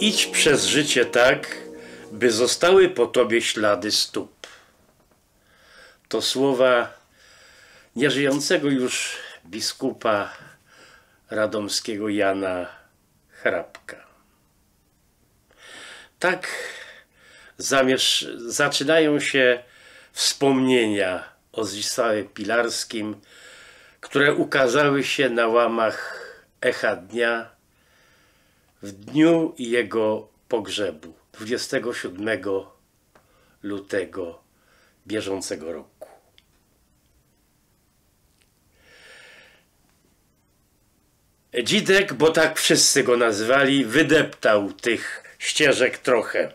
Idź przez życie tak, by zostały po tobie ślady stóp. To słowa nieżyjącego już biskupa radomskiego Jana Hrabka. Tak zaczynają się wspomnienia o Zdzisławie Pilarskim, które ukazały się na łamach Echa Dnia w dniu jego pogrzebu 27 lutego bieżącego roku. Dzidek, bo tak wszyscy go nazywali, wydeptał tych ścieżek trochę.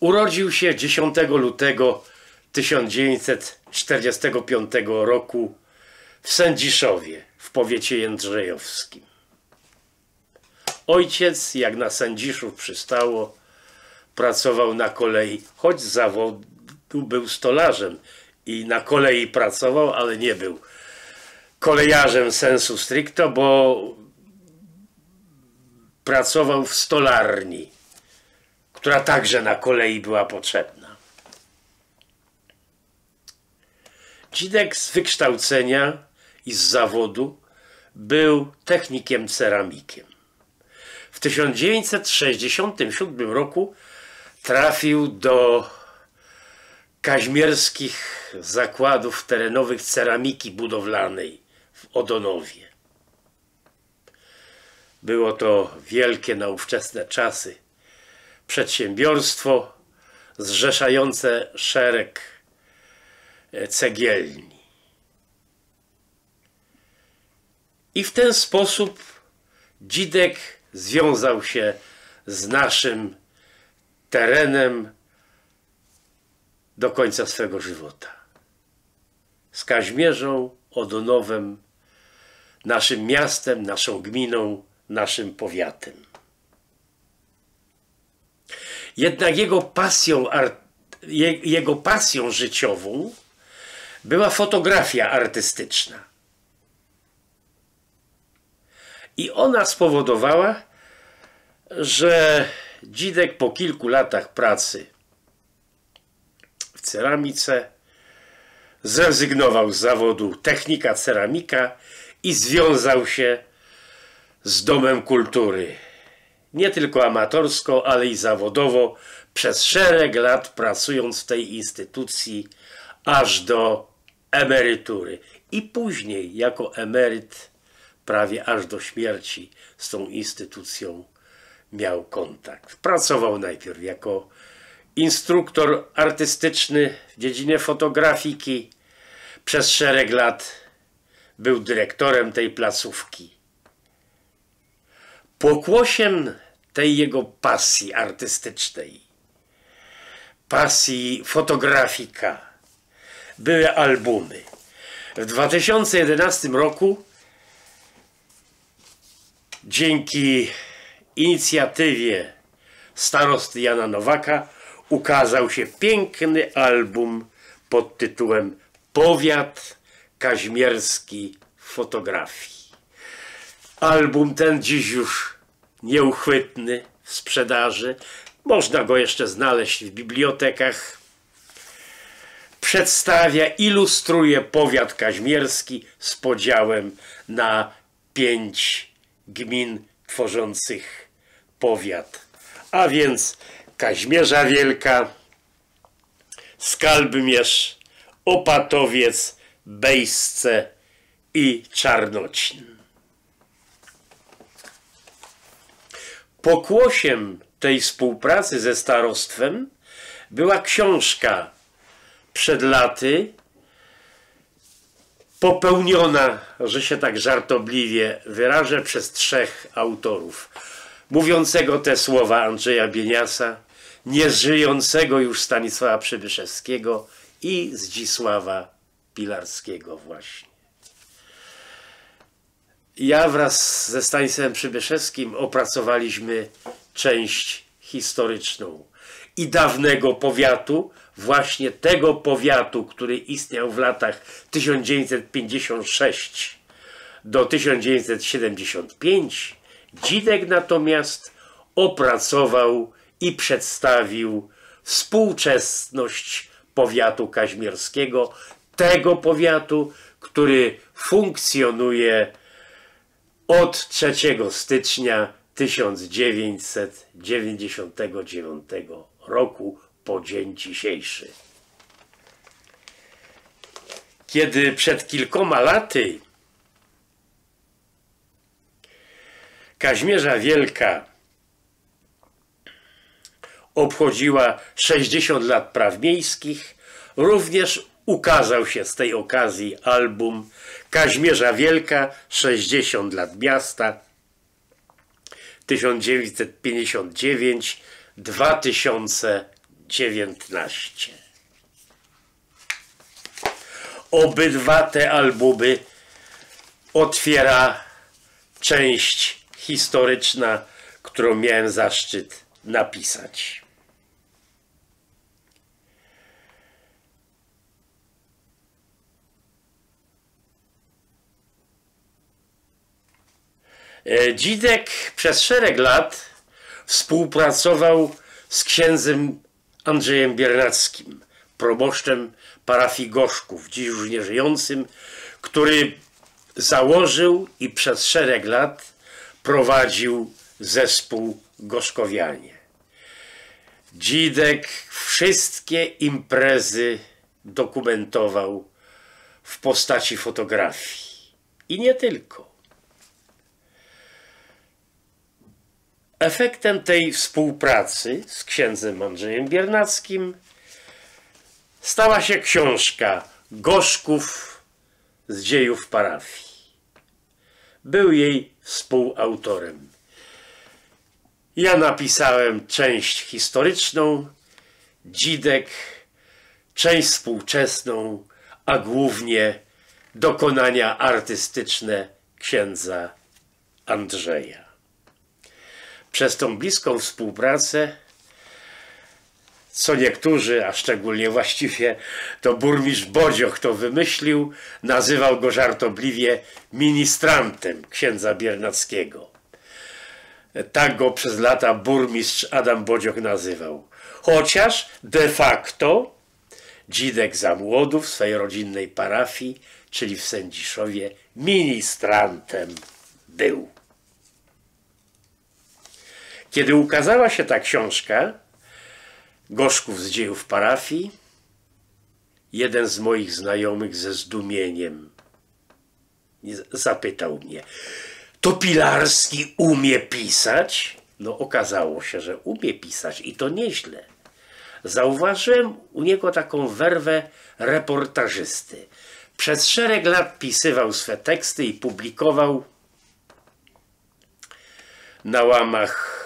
Urodził się 10 lutego 1945 roku w Sędziszowie w powiecie jędrzejowskim. Ojciec, jak na Sędziszów przystało, pracował na kolei, choć z zawodu był stolarzem i na kolei pracował, ale nie był kolejarzem sensu stricto, bo pracował w stolarni, która także na kolei była potrzebna. Dzidek z wykształcenia i z zawodu był technikiem ceramikiem. W 1967 roku trafił do kaźmierskich zakładów terenowych ceramiki budowlanej w Odonowie. Było to wielkie na ówczesne czasy przedsiębiorstwo zrzeszające szereg e, cegielni. I w ten sposób Dzidek związał się z naszym terenem do końca swego żywota. Z Kaźmierzą, Odonowem, naszym miastem, naszą gminą, naszym powiatem. Jednak jego pasją, jego pasją życiową była fotografia artystyczna. I ona spowodowała, że Dzidek po kilku latach pracy w ceramice zrezygnował z zawodu technika ceramika i związał się z Domem Kultury. Nie tylko amatorsko, ale i zawodowo, przez szereg lat pracując w tej instytucji aż do emerytury. I później jako emeryt prawie aż do śmierci z tą instytucją miał kontakt. Pracował najpierw jako instruktor artystyczny w dziedzinie fotografiki. Przez szereg lat był dyrektorem tej placówki. Pokłosiem tej jego pasji artystycznej, pasji fotografika, były albumy. W 2011 roku dzięki inicjatywie starosty Jana Nowaka ukazał się piękny album pod tytułem Powiat Kaźmierski fotografii. Album ten dziś już nieuchwytny w sprzedaży. Można go jeszcze znaleźć w bibliotekach. Przedstawia, ilustruje powiat kaźmierski z podziałem na pięć gmin tworzących powiat. A więc Kaźmierza Wielka, Skalbmierz, Opatowiec, Bejsce i Czarnocin. Pokłosiem tej współpracy ze starostwem była książka przed laty popełniona, że się tak żartobliwie wyrażę, przez trzech autorów. Mówiącego te słowa Andrzeja Bieniasa, nieżyjącego już Stanisława Przybyszewskiego i Zdzisława Pilarskiego właśnie. Ja wraz ze Stanisławem Przybyszewskim opracowaliśmy część historyczną i dawnego powiatu, właśnie tego powiatu, który istniał w latach 1956 do 1975, Dzidek natomiast opracował i przedstawił współczesność powiatu kaźmierskiego, tego powiatu, który funkcjonuje od 3 stycznia 1999 roku po dzień dzisiejszy. Kiedy przed kilkoma laty Kaźmierza Wielka obchodziła 60 lat praw miejskich, również ukazał się z tej okazji album Kaźmierza Wielka 60 lat miasta 1959-2019. Obydwa te albumy otwiera część historyczna, którą miałem zaszczyt napisać. E, Dzidek przez szereg lat współpracował z księdzem Andrzejem Biernackim, proboszczem parafii Gorzków, dziś już nieżyjącym, który założył i przez szereg lat prowadził zespół Gorzkowianie. Dzidek wszystkie imprezy dokumentował w postaci fotografii. I nie tylko. Efektem tej współpracy z księdzem Andrzejem Biernackim stała się książka Gorzków z dziejów parafii. Był jej współautorem. Ja napisałem część historyczną, Dzidek, część współczesną, a głównie dokonania artystyczne księdza Andrzeja. Przez tą bliską współpracę, co niektórzy, a szczególnie właściwie to burmistrz Bodzioch to wymyślił, nazywał go żartobliwie ministrantem księdza Biernackiego. Tak go przez lata burmistrz Adam Bodzioch nazywał. Chociaż de facto Dzidek za młodu w swojej rodzinnej parafii, czyli w Sędziszowie, ministrantem był. Kiedy ukazała się ta książka, Gorzków z dziejów parafii, jeden z moich znajomych ze zdumieniem zapytał mnie, to Pilarski umie pisać? No okazało się, że umie pisać i to nieźle. Zauważyłem u niego taką werwę reportażysty. Przez szereg lat pisywał swe teksty i publikował na łamach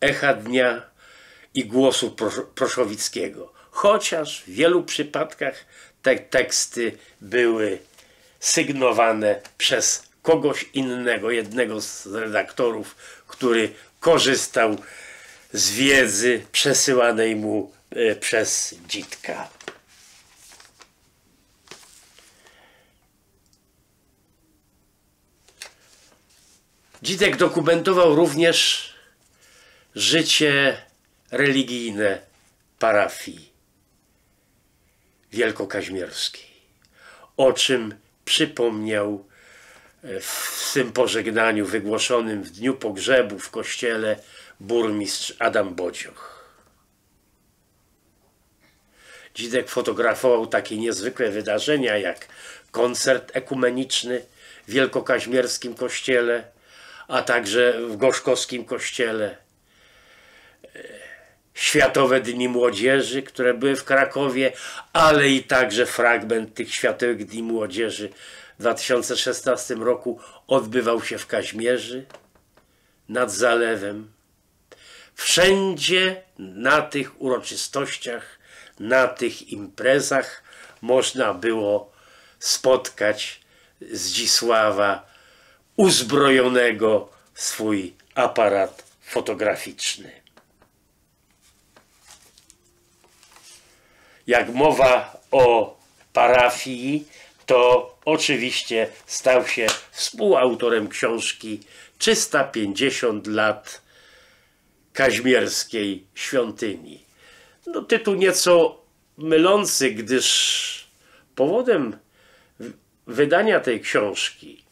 Echa Dnia i Głosu Proszowickiego. Chociaż w wielu przypadkach te teksty były sygnowane przez kogoś innego, jednego z redaktorów, który korzystał z wiedzy przesyłanej mu e, przez dzitka. Dzitek dokumentował również życie religijne parafii wielkokaźmierskiej, o czym przypomniał e, w tym pożegnaniu wygłoszonym w dniu pogrzebu w kościele burmistrz Adam Bodzioch. Dzidek fotografował takie niezwykłe wydarzenia jak koncert ekumeniczny w wielkokaźmierskim kościele, a także w gorzkowskim kościele. Światowe Dni Młodzieży, które były w Krakowie, ale i także fragment tych Światowych Dni Młodzieży w 2016 roku odbywał się w Kaźmierzy nad zalewem. Wszędzie na tych uroczystościach, na tych imprezach można było spotkać Zdzisława uzbrojonego w swój aparat fotograficzny. Jak mowa o parafii, to oczywiście stał się współautorem książki 350 lat kaźmierskiej świątyni. No, tytuł nieco mylący, gdyż powodem wydania tej książki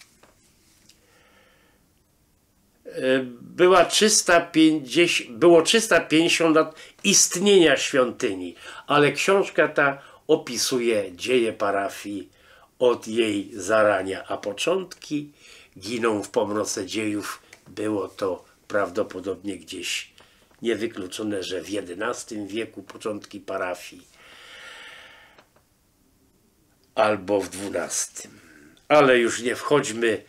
była 350, było 350 lat istnienia świątyni, ale książka ta opisuje dzieje parafii od jej zarania, a początki giną w pomroce dziejów. Było to prawdopodobnie gdzieś niewykluczone, że w XI wieku początki parafii albo w XII. Ale już nie wchodźmy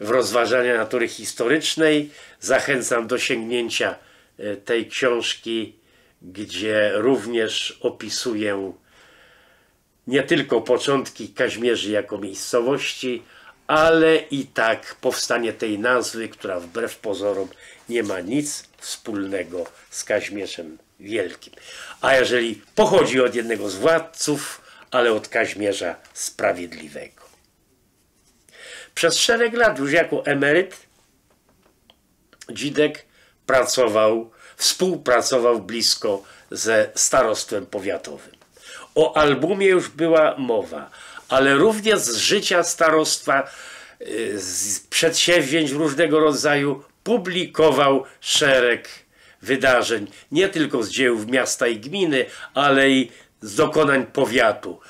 w rozważania natury historycznej. Zachęcam do sięgnięcia e, tej książki, gdzie również opisuję nie tylko początki Kaźmierzy jako miejscowości, ale i tak powstanie tej nazwy, która wbrew pozorom nie ma nic wspólnego z Kaźmierzem Wielkim. A jeżeli pochodzi od jednego z władców, ale od Kaźmierza Sprawiedliwego. Przez szereg lat już jako emeryt Dzidek pracował, współpracował blisko ze starostwem powiatowym. O albumie już była mowa, ale również z życia starostwa, y, z przedsięwzięć różnego rodzaju publikował szereg wydarzeń, nie tylko z dzieł miasta i gminy, ale i z dokonań powiatu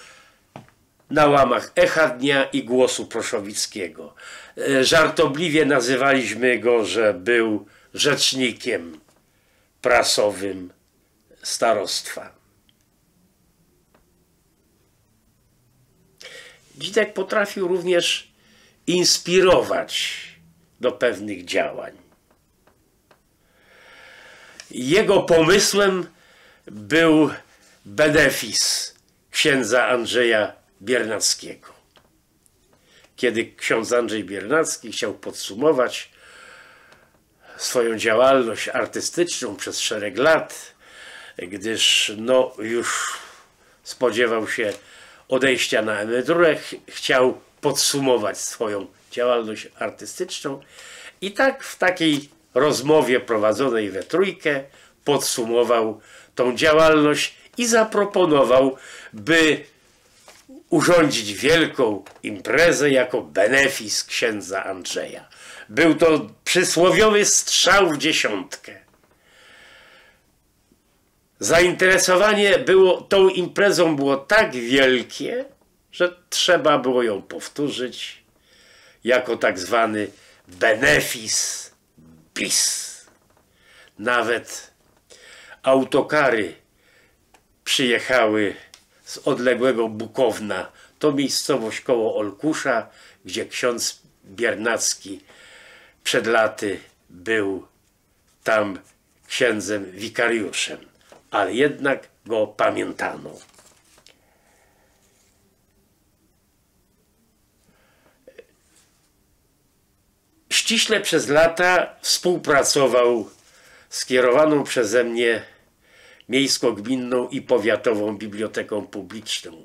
na łamach Echa Dnia i Głosu Proszowickiego. E, żartobliwie nazywaliśmy go, że był rzecznikiem prasowym starostwa. Dzidek potrafił również inspirować do pewnych działań. Jego pomysłem był benefis księdza Andrzeja Biernackiego. Kiedy ksiądz Andrzej Biernacki chciał podsumować swoją działalność artystyczną przez szereg lat, gdyż no, już spodziewał się odejścia na emeryturę, chciał podsumować swoją działalność artystyczną i tak w takiej rozmowie prowadzonej we trójkę podsumował tą działalność i zaproponował, by urządzić wielką imprezę jako benefis księdza Andrzeja. Był to przysłowiowy strzał w dziesiątkę. Zainteresowanie było, tą imprezą było tak wielkie, że trzeba było ją powtórzyć jako tak zwany benefis bis. Nawet autokary przyjechały z odległego Bukowna. To miejscowość koło Olkusza, gdzie ksiądz Biernacki przed laty był tam księdzem wikariuszem, ale jednak go pamiętano. Ściśle przez lata współpracował z kierowaną przeze mnie miejsko-gminną i powiatową biblioteką publiczną.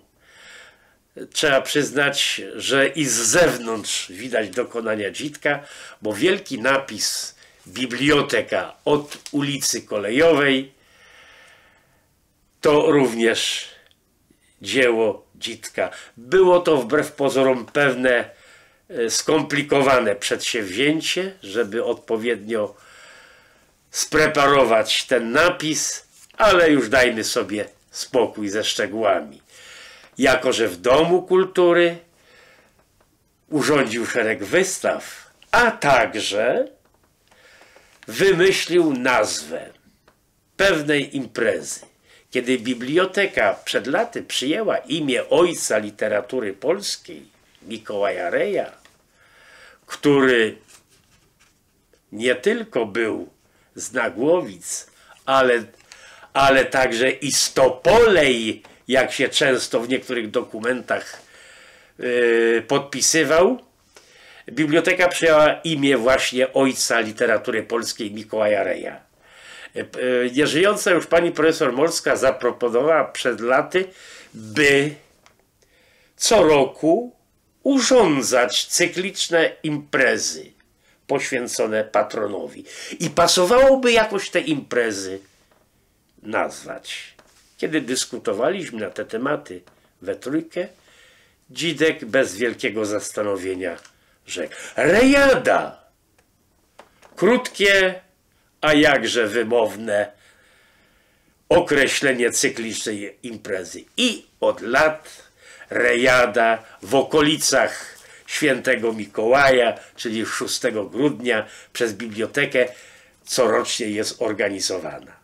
Trzeba przyznać, że i z zewnątrz widać dokonania Dzitka, bo wielki napis biblioteka od ulicy Kolejowej to również dzieło Dzitka. Było to wbrew pozorom pewne e, skomplikowane przedsięwzięcie, żeby odpowiednio spreparować ten napis, ale już dajmy sobie spokój ze szczegółami. Jako, że w Domu Kultury urządził szereg wystaw, a także wymyślił nazwę pewnej imprezy. Kiedy biblioteka przed laty przyjęła imię ojca literatury polskiej, Mikołaja Reja, który nie tylko był z Nagłowic, ale ale także i Stopolej, jak się często w niektórych dokumentach yy, podpisywał. Biblioteka przyjęła imię właśnie ojca literatury polskiej Mikołaja Reja. Yy, nieżyjąca już pani profesor Morska zaproponowała przed laty, by co roku urządzać cykliczne imprezy poświęcone patronowi. I pasowałoby jakoś te imprezy nazwać. Kiedy dyskutowaliśmy na te tematy we trójkę, Dzidek bez wielkiego zastanowienia rzekł: Rejada! Krótkie, a jakże wymowne określenie cyklicznej imprezy. I od lat rejada w okolicach świętego Mikołaja, czyli 6 grudnia przez bibliotekę corocznie jest organizowana.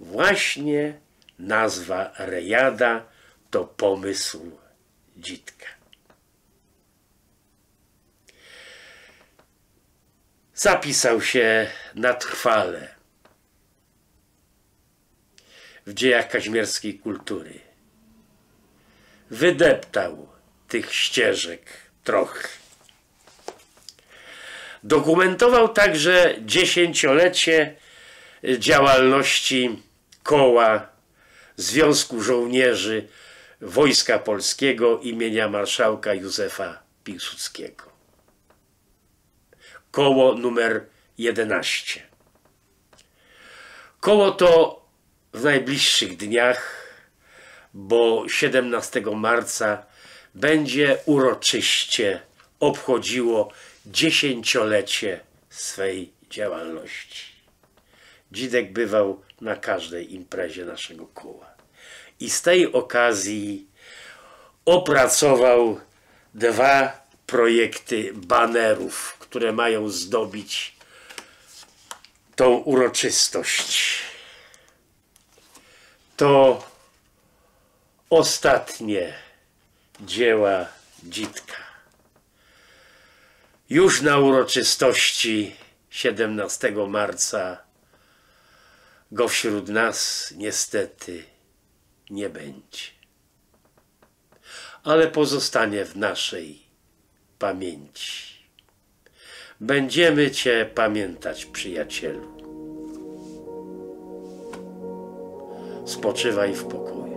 Właśnie nazwa rejada to pomysł Dzitka. Zapisał się na trwale w dziejach kaźmierskiej kultury. Wydeptał tych ścieżek trochę. Dokumentował także dziesięciolecie działalności koła Związku Żołnierzy Wojska Polskiego imienia marszałka Józefa Piłsudskiego. Koło numer 11. Koło to w najbliższych dniach, bo 17 marca będzie uroczyście obchodziło dziesięciolecie swej działalności. Dzidek bywał na każdej imprezie naszego koła. I z tej okazji opracował dwa projekty banerów, które mają zdobić tą uroczystość. To ostatnie dzieła Dzitka. Już na uroczystości 17 marca go wśród nas niestety nie będzie. Ale pozostanie w naszej pamięci. Będziemy Cię pamiętać, przyjacielu. Spoczywaj w pokoju.